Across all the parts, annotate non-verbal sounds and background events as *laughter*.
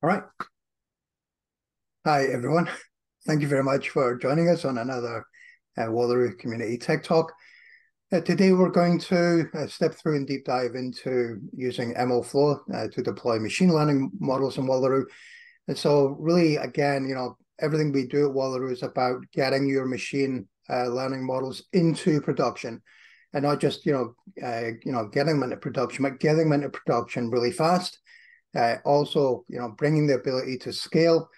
All right. Hi, everyone. Thank you very much for joining us on another uh, Wallaroo Community Tech Talk. Uh, today, we're going to uh, step through and deep dive into using MLflow uh, to deploy machine learning models in Wallaroo. And so, really, again, you know, everything we do at Wallaroo is about getting your machine uh, learning models into production, and not just you know, uh, you know, getting them into production, but getting them into production really fast uh, also, you know, bringing the ability to scale,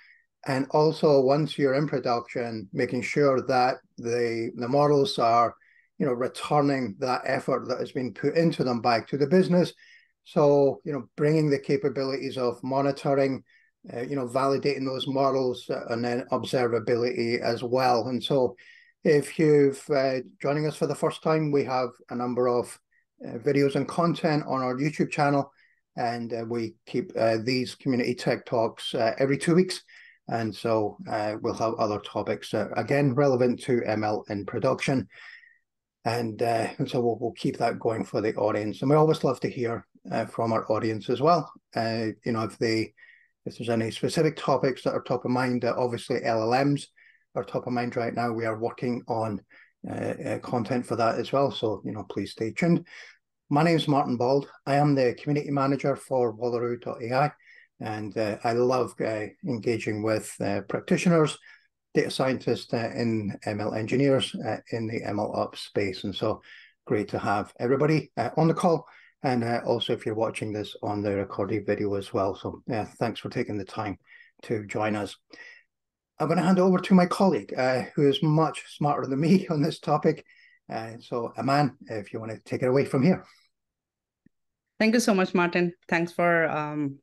and also once you're in production, making sure that the the models are, you know, returning that effort that has been put into them back to the business. So, you know, bringing the capabilities of monitoring, uh, you know, validating those models, uh, and then observability as well. And so, if you've uh, joining us for the first time, we have a number of uh, videos and content on our YouTube channel and uh, we keep uh, these community tech talks uh, every two weeks. And so uh, we'll have other topics, uh, again, relevant to ML in production. And, uh, and so we'll, we'll keep that going for the audience. And we always love to hear from our audience as well. you know, if they, if there's any specific topics that are top of mind, obviously LLMs are top of mind right now. We are working on content for that as well. So, you know, please stay tuned. My name is Martin Bald. I am the community manager for Wallaroo.ai, and uh, I love uh, engaging with uh, practitioners, data scientists, uh, and ML engineers uh, in the ML ops space. And so great to have everybody uh, on the call. And also, if you're watching this on the recorded video as well. So, thanks for taking the time to join us. I'm going to hand over to my colleague, who is much smarter than me *laughs* on this topic. so, Aman, if you want to take it away from here. Thank you so much, Martin. Thanks for um,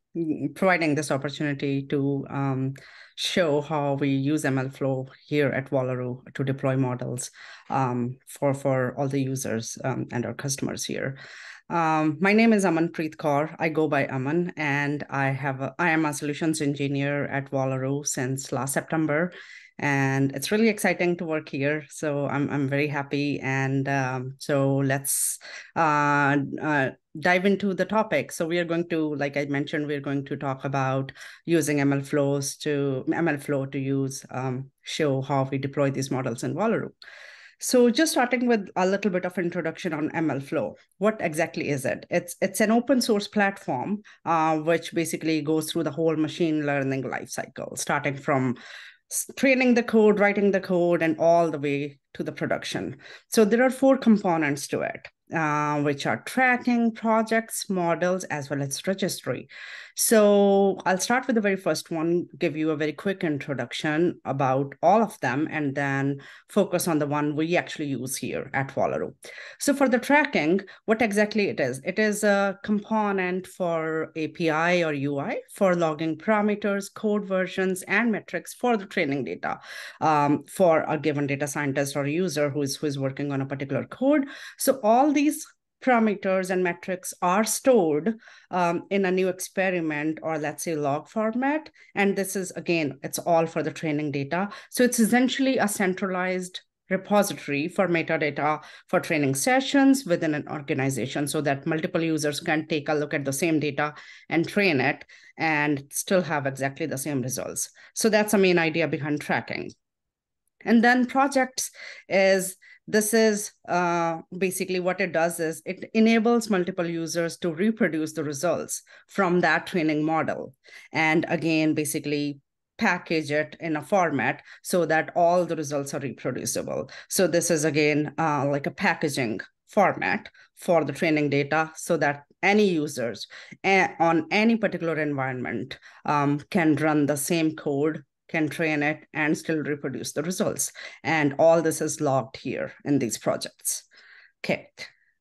providing this opportunity to um, show how we use MLflow here at Wallaroo to deploy models um, for, for all the users um, and our customers here. Um, my name is Aman Kaur. I go by Aman, and I have a, I am a solutions engineer at Wallaroo since last September, and it's really exciting to work here. So I'm I'm very happy, and um, so let's uh, uh, dive into the topic. So we are going to, like I mentioned, we're going to talk about using ML flows to ML flow to use um, show how we deploy these models in Wallaroo. So just starting with a little bit of introduction on MLflow. What exactly is it? It's it's an open source platform uh, which basically goes through the whole machine learning lifecycle, starting from training the code, writing the code, and all the way to the production. So there are four components to it uh, which are tracking, projects, models, as well as registry. So I'll start with the very first one, give you a very quick introduction about all of them, and then focus on the one we actually use here at Wallaroo. So for the tracking, what exactly it is? It is a component for API or UI for logging parameters, code versions, and metrics for the training data um, for a given data scientist or user who is, who is working on a particular code. So all these parameters and metrics are stored um, in a new experiment or let's say log format. And this is, again, it's all for the training data. So it's essentially a centralized repository for metadata for training sessions within an organization so that multiple users can take a look at the same data and train it and still have exactly the same results. So that's the main idea behind tracking. And then projects is this is uh, basically what it does is it enables multiple users to reproduce the results from that training model. And again, basically package it in a format so that all the results are reproducible. So this is again uh, like a packaging format for the training data so that any users eh, on any particular environment um, can run the same code can train it and still reproduce the results. And all this is logged here in these projects. Okay.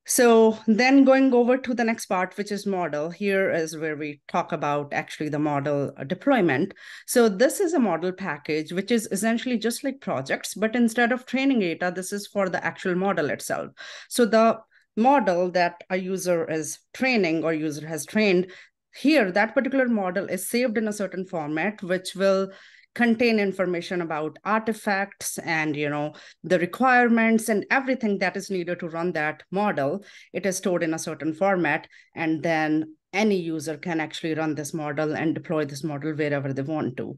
So then going over to the next part, which is model, here is where we talk about actually the model uh, deployment. So this is a model package, which is essentially just like projects, but instead of training data, this is for the actual model itself. So the model that a user is training or user has trained, here, that particular model is saved in a certain format, which will contain information about artifacts and you know the requirements and everything that is needed to run that model it is stored in a certain format and then any user can actually run this model and deploy this model wherever they want to.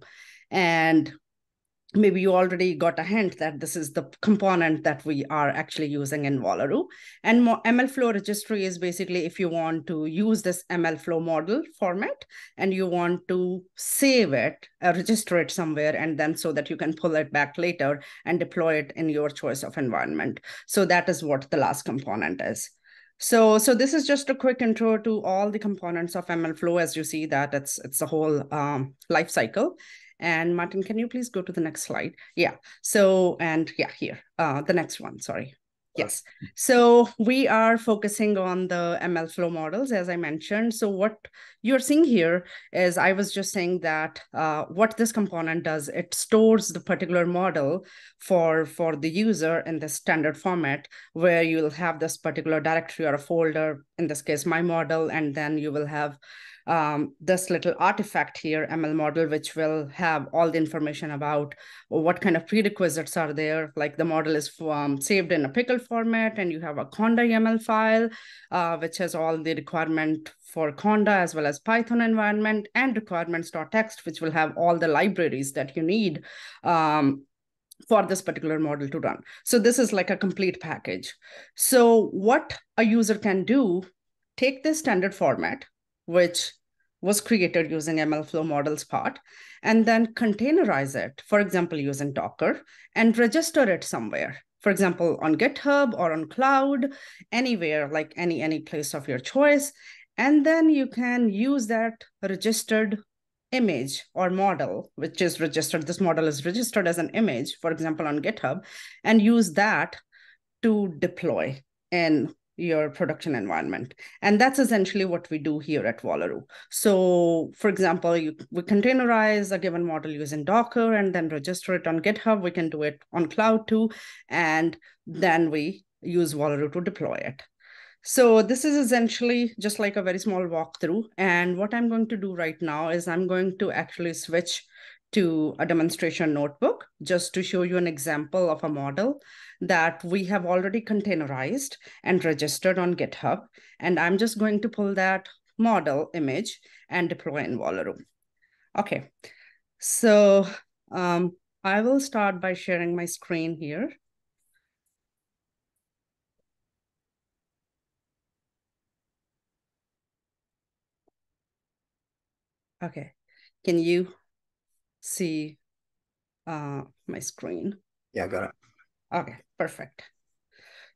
And maybe you already got a hint that this is the component that we are actually using in Wallaroo. And MLflow registry is basically if you want to use this MLflow model format and you want to save it, uh, register it somewhere, and then so that you can pull it back later and deploy it in your choice of environment. So that is what the last component is. So, so this is just a quick intro to all the components of MLflow. As you see that it's it's a whole um, life cycle. And Martin, can you please go to the next slide? Yeah. So, and yeah, here, uh, the next one, sorry. Yes. So we are focusing on the ML flow models, as I mentioned. So what you're seeing here is I was just saying that uh, what this component does, it stores the particular model for, for the user in the standard format, where you'll have this particular directory or a folder, in this case, my model, and then you will have um, this little artifact here, ML model, which will have all the information about what kind of prerequisites are there. Like the model is um, saved in a pickle format, and you have a Conda YAML file, uh, which has all the requirement for Conda as well as Python environment and requirements.txt, which will have all the libraries that you need um, for this particular model to run. So this is like a complete package. So what a user can do, take this standard format, which was created using MLflow models part, and then containerize it, for example, using Docker, and register it somewhere. For example, on GitHub or on cloud, anywhere, like any, any place of your choice. And then you can use that registered image or model, which is registered. This model is registered as an image, for example, on GitHub, and use that to deploy in your production environment. And that's essentially what we do here at Wallaroo. So for example, you, we containerize a given model using Docker and then register it on GitHub. We can do it on cloud too. And then we use Wallaroo to deploy it. So this is essentially just like a very small walkthrough. And what I'm going to do right now is I'm going to actually switch to a demonstration notebook just to show you an example of a model that we have already containerized and registered on GitHub. And I'm just going to pull that model image and deploy in Wallaroo. Okay, so um, I will start by sharing my screen here. Okay, can you see uh, my screen? Yeah, got it. Okay, perfect.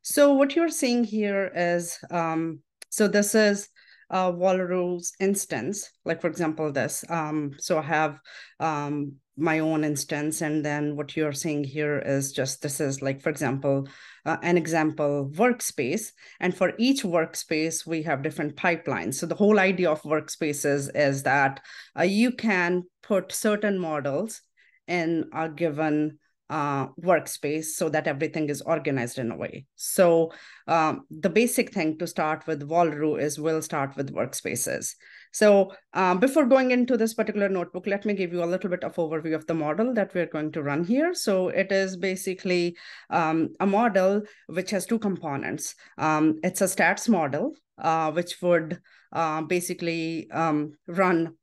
So what you're seeing here is, um, so this is uh, Wallaroo's instance, like for example, this. Um, so I have um, my own instance, and then what you're seeing here is just, this is like, for example, uh, an example workspace. And for each workspace, we have different pipelines. So the whole idea of workspaces is that uh, you can put certain models in a given uh, workspace so that everything is organized in a way. So um, the basic thing to start with Wallaroo is we'll start with workspaces. So um, before going into this particular notebook, let me give you a little bit of overview of the model that we're going to run here. So it is basically um, a model which has two components. Um, it's a stats model, uh, which would uh, basically um, run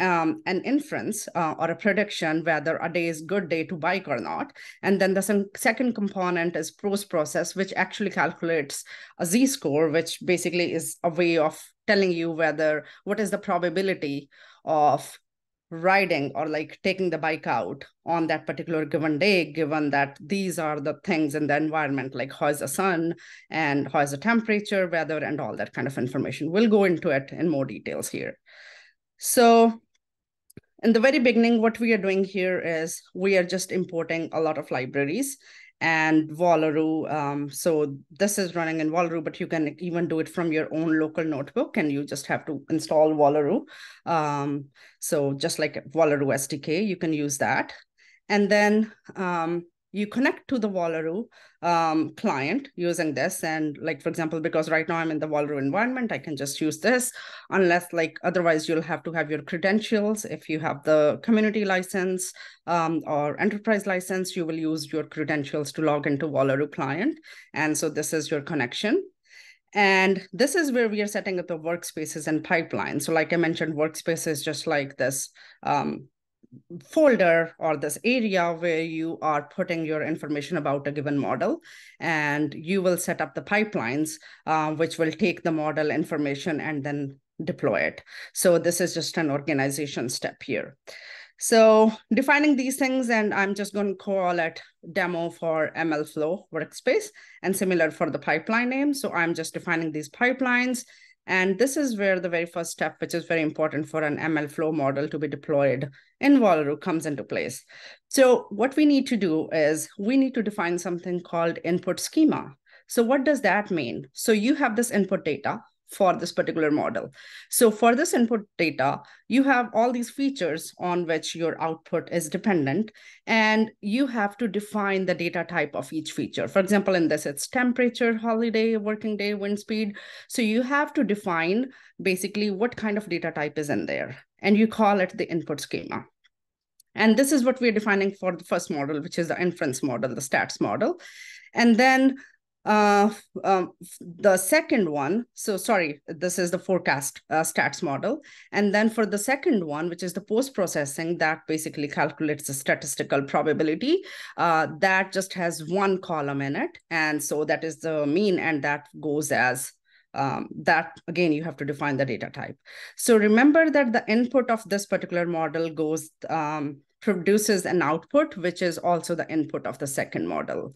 um, an inference uh, or a prediction whether a day is good day to bike or not. And then the second component is post process, which actually calculates a z-score, which basically is a way of telling you whether what is the probability of riding or like taking the bike out on that particular given day, given that these are the things in the environment, like how is the sun and how is the temperature, weather, and all that kind of information. We'll go into it in more details here. So in the very beginning, what we are doing here is we are just importing a lot of libraries and Wallaroo. Um, so this is running in Wallaroo, but you can even do it from your own local notebook and you just have to install Wallaroo. Um, so just like Wallaroo SDK, you can use that. And then um, you connect to the Wallaroo um, client using this. And like, for example, because right now I'm in the Wallaroo environment, I can just use this unless like, otherwise you'll have to have your credentials. If you have the community license um, or enterprise license, you will use your credentials to log into Wallaroo client. And so this is your connection. And this is where we are setting up the workspaces and pipelines. So like I mentioned, workspace is just like this um, folder or this area where you are putting your information about a given model and you will set up the pipelines uh, which will take the model information and then deploy it. So this is just an organization step here. So defining these things and i'm just going to call it demo for mlflow workspace and similar for the pipeline name. So i'm just defining these pipelines and this is where the very first step, which is very important for an ML flow model to be deployed in Wallaroo comes into place. So what we need to do is we need to define something called input schema. So what does that mean? So you have this input data for this particular model. So for this input data, you have all these features on which your output is dependent, and you have to define the data type of each feature. For example, in this, it's temperature, holiday, working day, wind speed. So you have to define basically what kind of data type is in there, and you call it the input schema. And this is what we're defining for the first model, which is the inference model, the stats model. And then uh, um, the second one, so sorry, this is the forecast uh, stats model. And then for the second one, which is the post-processing, that basically calculates the statistical probability. Uh, that just has one column in it. And so that is the mean, and that goes as um, that again you have to define the data type so remember that the input of this particular model goes um, produces an output which is also the input of the second model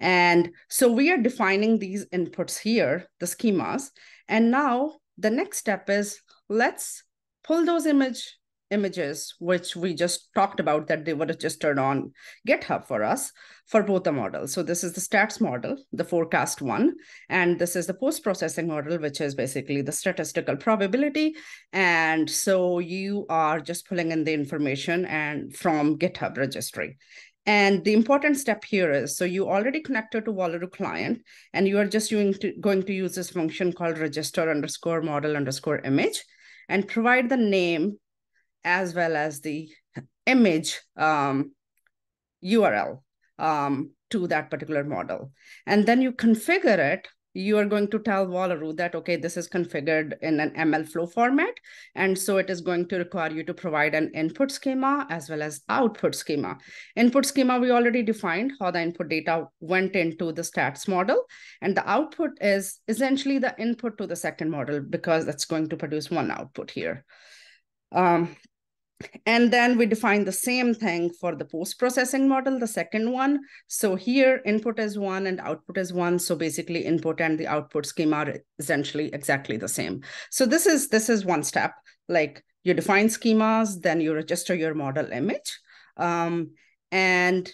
and so we are defining these inputs here, the schemas. And now the next step is let's pull those image images, which we just talked about that they were registered on GitHub for us for both the models. So this is the stats model, the forecast one, and this is the post-processing model, which is basically the statistical probability. And so you are just pulling in the information and from GitHub registry. And the important step here is, so you already connected to Wallaroo client, and you are just going to, going to use this function called register underscore model underscore image and provide the name as well as the image um, URL um, to that particular model. And then you configure it you are going to tell Wallaroo that, okay, this is configured in an ML flow format. And so it is going to require you to provide an input schema as well as output schema. Input schema, we already defined how the input data went into the stats model. And the output is essentially the input to the second model because that's going to produce one output here. Um, and then we define the same thing for the post-processing model, the second one. So here input is one and output is one. So basically input and the output schema are essentially exactly the same. So this is this is one step, like you define schemas, then you register your model image. Um, and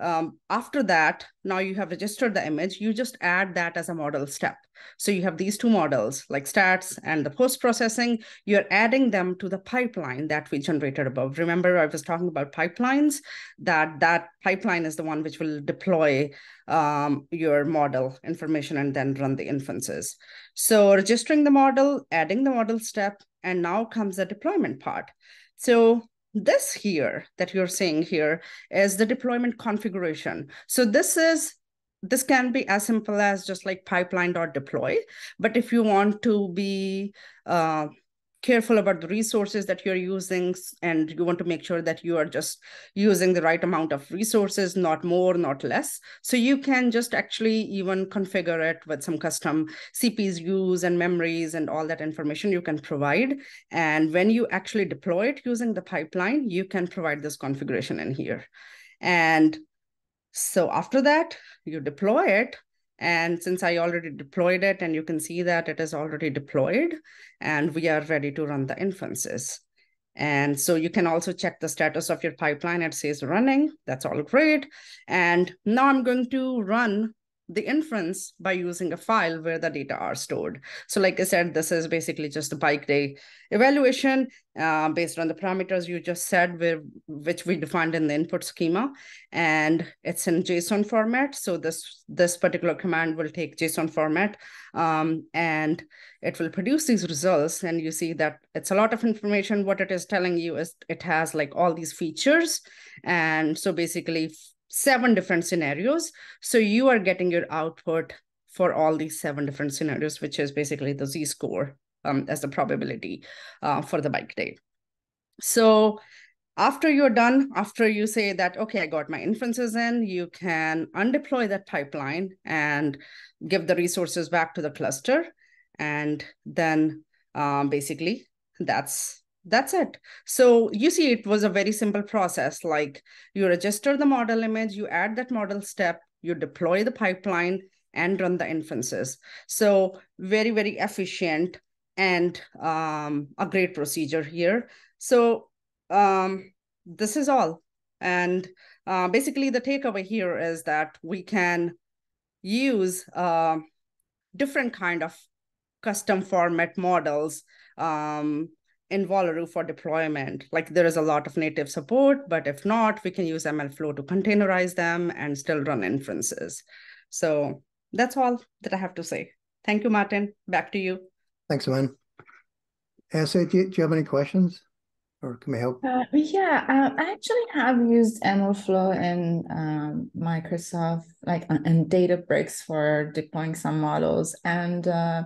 um, after that, now you have registered the image, you just add that as a model step. So you have these two models like stats and the post-processing, you're adding them to the pipeline that we generated above. Remember I was talking about pipelines, that that pipeline is the one which will deploy um, your model information and then run the inferences. So registering the model, adding the model step, and now comes the deployment part. So this here that you're seeing here is the deployment configuration. So this is this can be as simple as just like pipeline.deploy. But if you want to be uh, careful about the resources that you're using and you want to make sure that you are just using the right amount of resources not more not less. So you can just actually even configure it with some custom cpus and memories and all that information you can provide. And when you actually deploy it using the pipeline you can provide this configuration in here. And so after that you deploy it and since I already deployed it and you can see that it is already deployed and we are ready to run the inferences. And so you can also check the status of your pipeline. It says running. That's all great. And now I'm going to run the inference by using a file where the data are stored. So like I said, this is basically just a bike day evaluation uh, based on the parameters you just said, where, which we defined in the input schema. And it's in JSON format. So this, this particular command will take JSON format um, and it will produce these results. And you see that it's a lot of information. What it is telling you is it has like all these features. And so basically seven different scenarios. So you are getting your output for all these seven different scenarios, which is basically the z-score um, as the probability uh, for the bike day. So after you're done, after you say that, okay, I got my inferences in, you can undeploy that pipeline and give the resources back to the cluster. And then um, basically that's that's it. So you see, it was a very simple process. Like you register the model image, you add that model step, you deploy the pipeline and run the inferences. So very, very efficient and um, a great procedure here. So um, this is all. And uh, basically the takeaway here is that we can use uh, different kind of custom format models um, in Wallaroo for deployment. Like there is a lot of native support, but if not, we can use MLflow to containerize them and still run inferences. So that's all that I have to say. Thank you, Martin. Back to you. Thanks, Aman. Asa, do you, do you have any questions? Or can we help? Uh, yeah, uh, I actually have used MLflow and um, Microsoft, like and Databricks for deploying some models. And uh,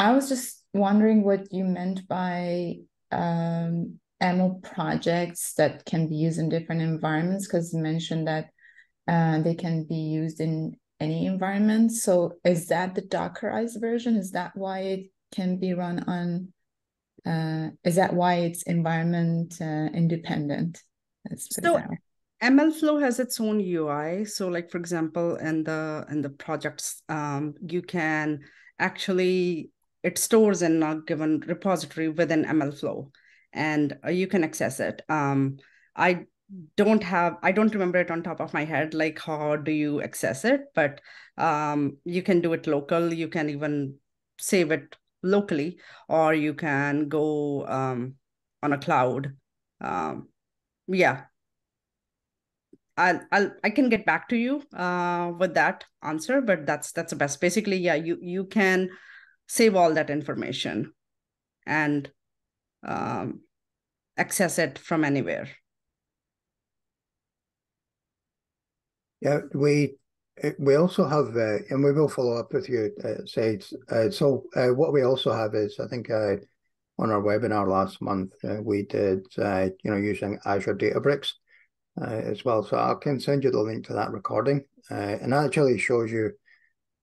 I was just wondering what you meant by um, ML projects that can be used in different environments, because you mentioned that uh, they can be used in any environment. So is that the Dockerized version? Is that why it can be run on? Uh, is that why it's environment uh, independent? so MLflow has its own UI. So, like for example, in the in the projects, um, you can actually it stores in a given repository within MLflow, and uh, you can access it. Um, I don't have i don't remember it on top of my head like how do you access it but um, you can do it local. You can even save it locally or you can go um, on a cloud. Um, yeah. I'll, I'll i can get back to you uh, with that answer but that's that's the best. Basically yeah you you can save all that information and um, access it from anywhere Yeah, we we also have, uh, and we will follow up with you, uh, Said. Uh, so uh, what we also have is, I think uh, on our webinar last month, uh, we did, uh, you know, using Azure Databricks as well. So I can send you the link to that recording, and that actually shows you,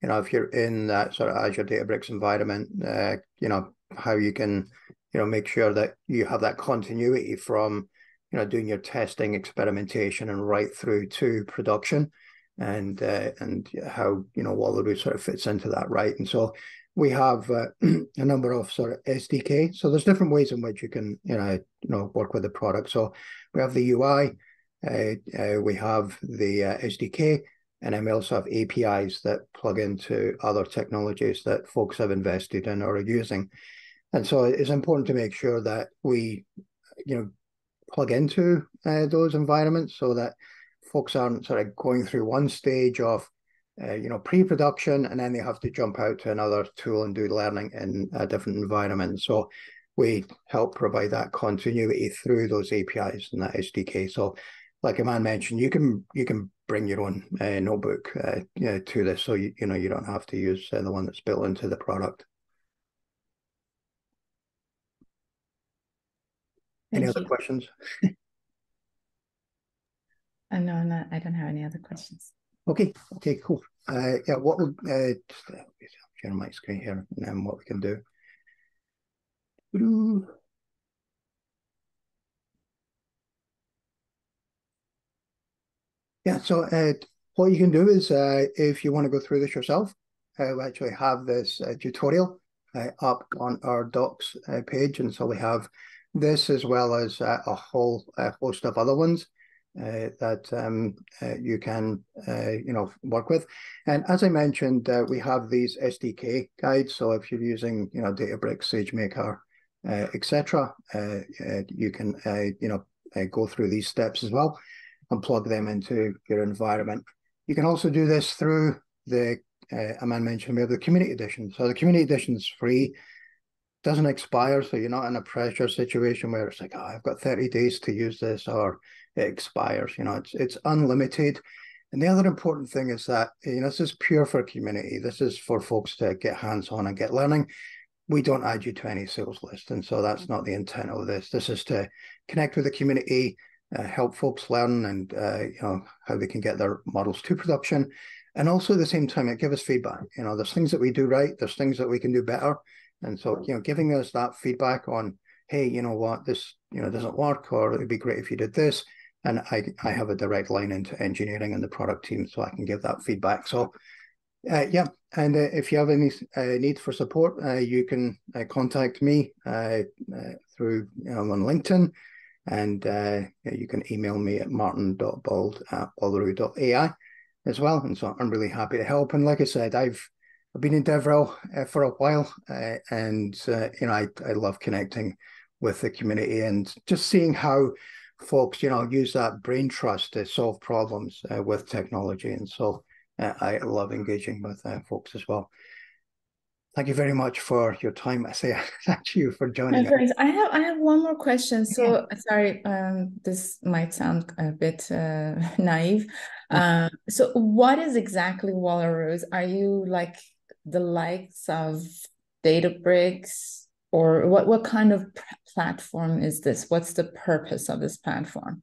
you know, if you're in that sort of Azure Databricks environment, uh, you know, how you can, you know, make sure that you have that continuity from you know, doing your testing, experimentation, and right through to production, and uh, and how you know Wallaroo sort of fits into that, right? And so we have uh, *clears throat* a number of sort of SDK. So there's different ways in which you can you know you know work with the product. So we have the UI, uh, uh, we have the uh, SDK, and then we also have APIs that plug into other technologies that folks have invested in or are using. And so it's important to make sure that we, you know, plug into uh, those environments so that folks aren't sort of going through one stage of uh, you know pre-production and then they have to jump out to another tool and do learning in a different environment so we help provide that continuity through those apis and that sdk so like Aman mentioned you can you can bring your own uh, notebook uh, you know, to this so you, you know you don't have to use uh, the one that's built into the product Any other questions? *laughs* uh, no, no, I don't have any other questions. Okay, okay, cool. Uh, yeah, what we'll uh, just, uh, share my screen here and then what we can do. Yeah, so uh, what you can do is uh, if you want to go through this yourself, uh, we actually have this uh, tutorial uh, up on our docs uh, page. And so we have this as well as a whole host of other ones that um, you can you know work with. And as I mentioned, we have these SDK guides. So if you're using you know Databricks, SageMaker, etc., you can you know go through these steps as well and plug them into your environment. You can also do this through the uh, Aman mentioned we have the community edition. So the community edition is free doesn't expire, so you're not in a pressure situation where it's like, oh, I've got 30 days to use this or it expires. You know, it's it's unlimited. And the other important thing is that you know this is pure for community. This is for folks to get hands on and get learning. We don't add you to any sales list, and so that's not the intent of this. This is to connect with the community, uh, help folks learn, and uh, you know how they can get their models to production, and also at the same time, it give us feedback. You know, there's things that we do right, there's things that we can do better, and so you know, giving us that feedback on, hey, you know what, this you know doesn't work, or it'd be great if you did this. And I, I have a direct line into engineering and the product team so I can give that feedback. So uh, yeah, and uh, if you have any uh, need for support, uh, you can uh, contact me uh, through you know, on LinkedIn, and you can email me at martin.bald at wallaroo.ai as well. And so I'm really happy to help. And like I said, I've I've been in DevRel for a while, and you know I I love connecting with the community and just seeing how folks, you know, use that brain trust to solve problems uh, with technology. And so uh, I love engaging with uh, folks as well. Thank you very much for your time. I say *laughs* thank you for joining us. I have I have one more question. So yeah. sorry, um, this might sound a bit uh, *laughs* naive. Uh, so what is exactly Wallaroos? Are you like the likes of Databricks, or what what kind of platform is this what's the purpose of this platform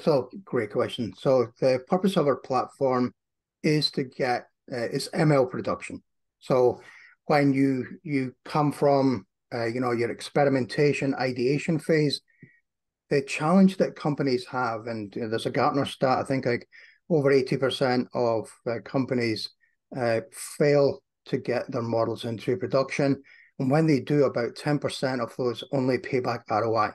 so great question so the purpose of our platform is to get uh, is ml production so when you you come from uh, you know your experimentation ideation phase the challenge that companies have and you know, there's a gartner stat i think like over 80% of uh, companies uh, fail to get their models into production and when they do, about 10% of those only pay back ROI.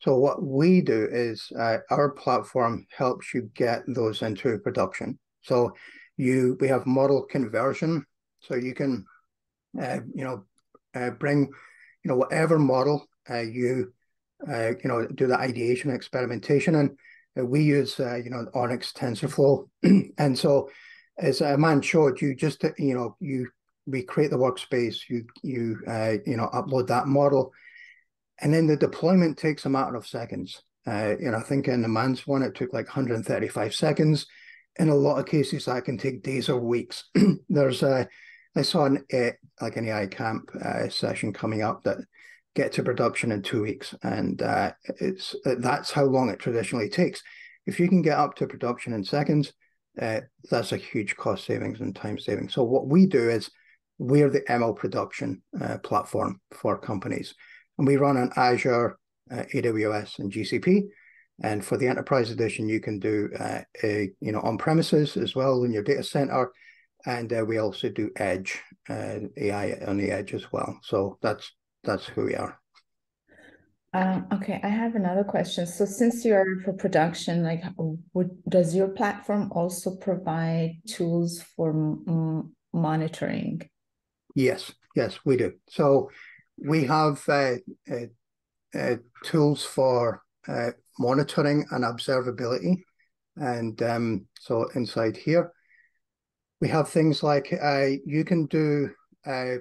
So what we do is uh, our platform helps you get those into production. So you we have model conversion, so you can uh, you know uh, bring you know whatever model uh, you uh, you know do the ideation experimentation and uh, we use you know ONNX TensorFlow, *clears throat* and so as Aman showed, you just you know you we create the workspace, you you uh, you know upload that model, and then the deployment takes a matter of seconds. Uh, you know, I think in the man's one it took like 135 seconds. In a lot of cases, that can take days or weeks. *clears throat* There's a I saw an uh, like an AI camp uh, session coming up that get to production in two weeks, and uh, it's that's how long it traditionally takes. If you can get up to production in seconds, uh, that's a huge cost savings and time savings. So what we do is we're the ML production uh, platform for companies. And we run on Azure, uh, AWS, and GCP. And for the enterprise edition, you can do uh, a, you know on premises as well in your data center, and uh, we also do edge uh, AI on the edge as well. So that's that's who we are. Um, okay, I have another question. So since you're for production, like, would does your platform also provide tools for monitoring? Yes, yes, we do. So we have uh, uh, uh, tools for uh, monitoring and observability. And um, so inside here, we have things like uh, you can do uh,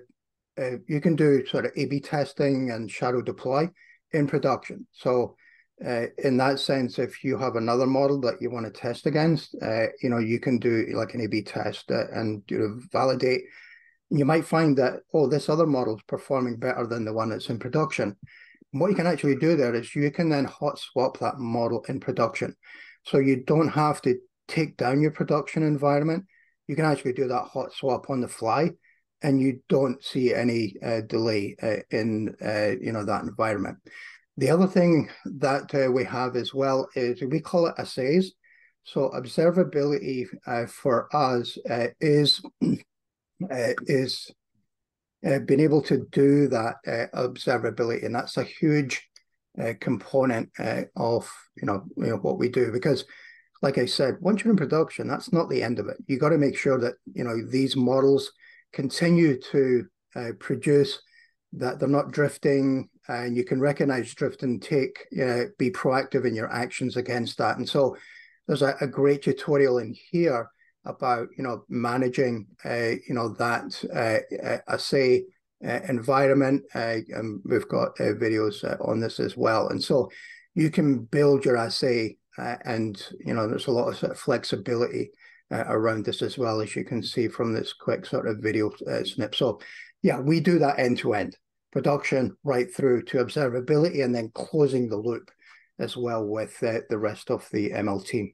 you can do sort of A/B testing and shadow deploy in production. So in that sense, if you have another model that you want to test against, you know you can do like an A/B test and you know, validate you might find that, oh, this other model is performing better than the one that's in production. What you can actually do there is you can then hot swap that model in production. So you don't have to take down your production environment. You can actually do that hot swap on the fly and you don't see any uh, delay uh, in uh, you know that environment. The other thing that uh, we have as well is we call it assays. So observability uh, for us uh, is *clears throat* is being able to do that observability, and that's a huge component of you know, you know what we do because. Like I said, once you're in production, that's not the end of it. You got to make sure that you know these models continue to uh, produce that they're not drifting and you can recognize drift and take uh, be proactive in your actions against that and so there's a, a, great tutorial in here about you know managing uh, you know that uh, assay uh, environment. Uh, and we've got uh, videos uh, on this as well, and so you can build your assay, and you know there's a lot of, sort of flexibility uh, around this as well, as you can see from this quick sort of video uh, snip. So yeah, we do that end to end, production right through to observability and then closing the loop as well with uh, the rest of the ML team.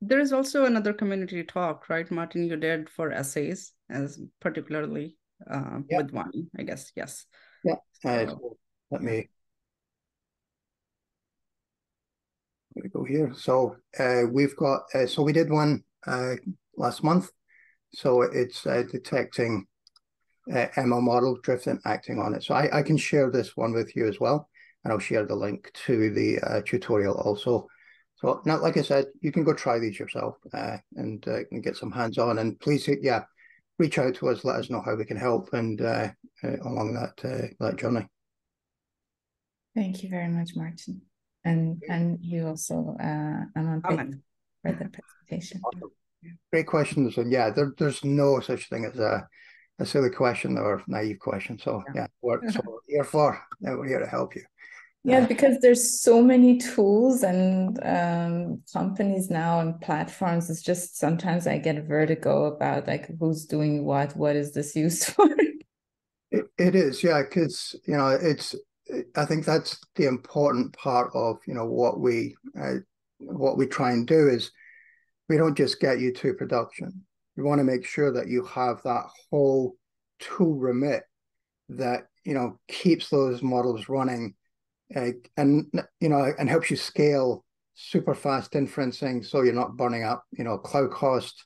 There is also another community talk, right, Martin? You did for assays, as particularly uh, yeah. with one, I guess. Yes. Yeah. Uh, so let me me go here. So uh, we've got uh, so we did one uh, last month. So it's uh, detecting uh, ML model drift and acting on it. So I, I can share this one with you as well, and I'll share the link to the uh, tutorial also. So now, like I said, you can go try these yourself and, and get some hands-on. And please, yeah, reach out to us, let us know how we can help, and along that that journey. Thank you very much, Martin, and and you also, uh, Aman, for the presentation. Awesome. Great questions, and yeah, there, there's no such thing as a a silly question or naive question. So yeah, what *laughs* so we're here for, we're here to help you. Yeah, because there's so many tools and um, companies now and platforms. It's just sometimes I get a vertigo about like who's doing what. What is this used *laughs* for? It, it is, yeah, because you know it's. I think that's the important part of you know what we uh, what we try and do is we don't just get you to production. We want to make sure that you have that whole tool remit that you know keeps those models running uh, and you know and helps you scale super fast inferencing so you're not burning up you know cloud cost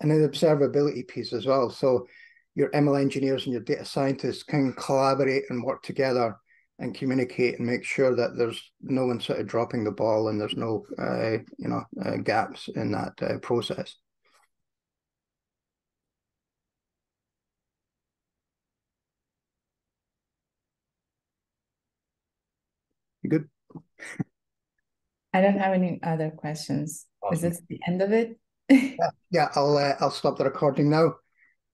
and then the observability piece as well so your ml engineers and your data scientists can collaborate and work together and communicate and make sure that there's no one sort of dropping the ball and there's no uh, you know uh, gaps in that uh, process You good? I don't have any other questions. Awesome. Is this the end of it? yeah, yeah, I'll uh, I'll stop the recording now.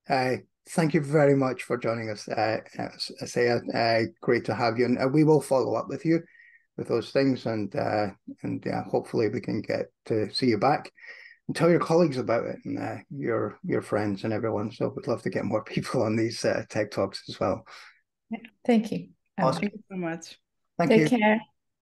Uh, thank you very much for joining us, uh, say Uh, great to have you, and uh, we will follow up with you with those things, and uh, and yeah, hopefully we can get to see you back and tell your colleagues about it and uh, your your friends and everyone. So we'd love to get more *laughs* people on these uh, tech talks as well. Yeah, thank you. Awesome. Thank you so much. Thank Take you. care.